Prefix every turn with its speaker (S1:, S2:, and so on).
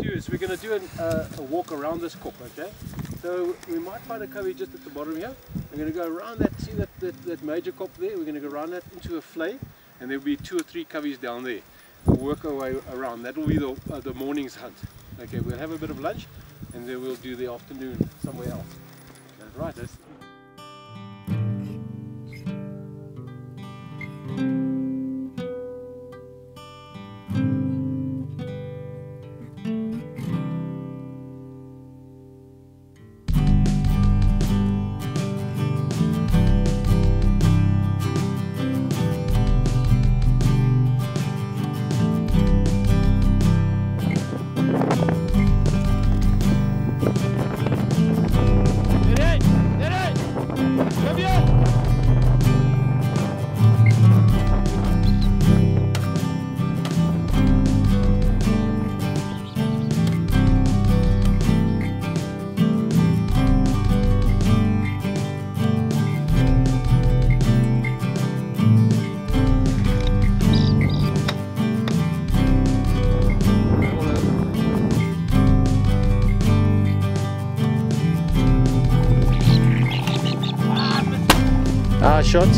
S1: is we're going to do an, uh, a walk around this kop, okay? So we might find a covey just at the bottom here. We're going to go around that, see that, that, that major kop there? We're going to go around that into a vlei and there'll be two or three coveys down there. We'll work our way around. That will be the, uh, the morning's hunt. Okay, we'll have a bit of lunch and then we'll do the afternoon somewhere else. Okay, right, 前边。
S2: Ah, shot.